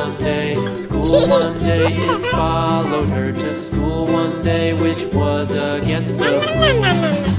One day, school one day. It followed her to school one day, which was against the rules.